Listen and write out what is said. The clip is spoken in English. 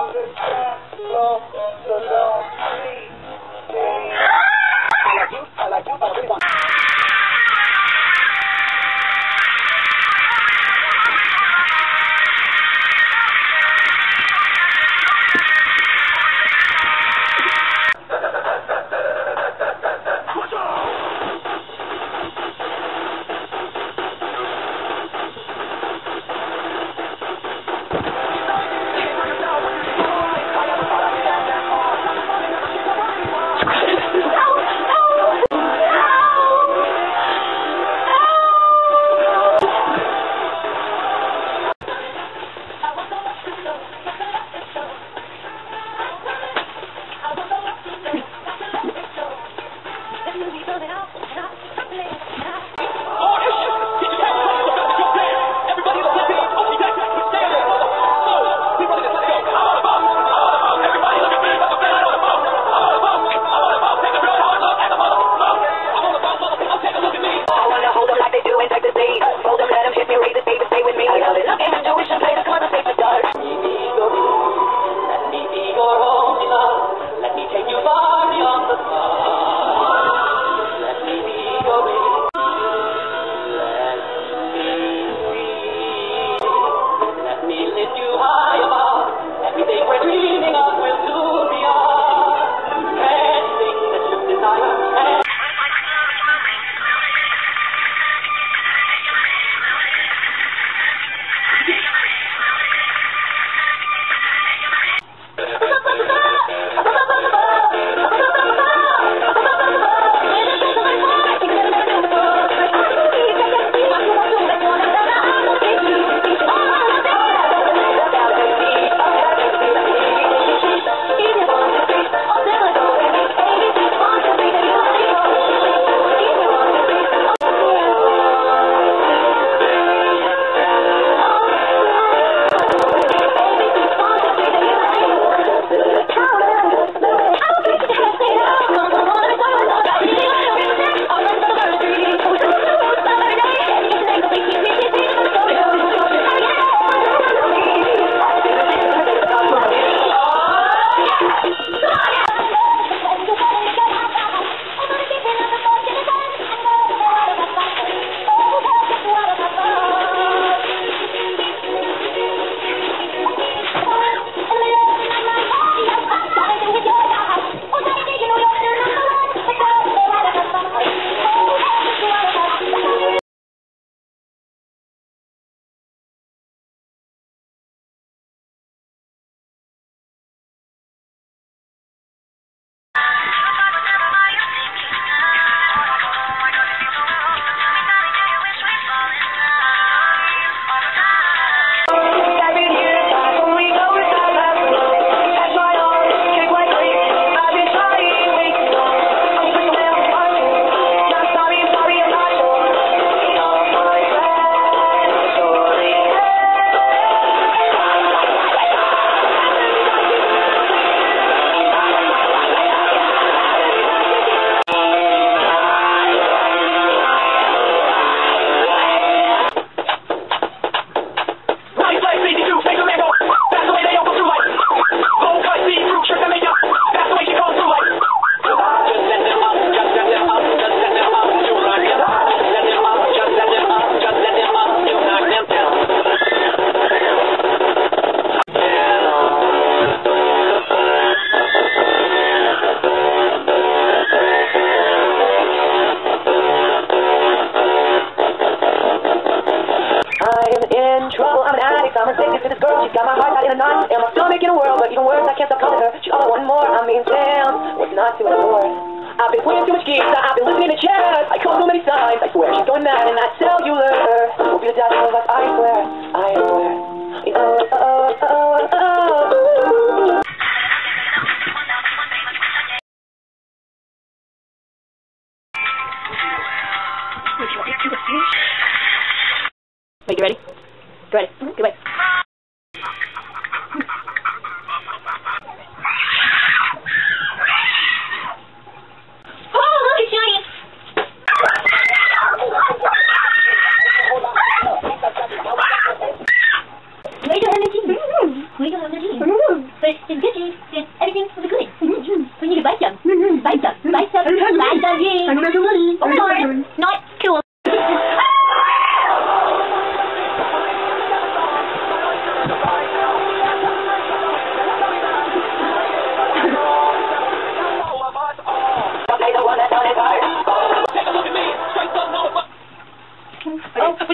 understand, no, no, no. But even worse, I can't stop calling her. She I want more. I mean, damn, what's not to adore? I've been playing too much gigs, I've been listening to jazz. I call so many times, I swear she's going mad, and I cellular. We'll be the death of us, I swear. Wait till having tea. Wait till having tea. But in good news, is everything for the good.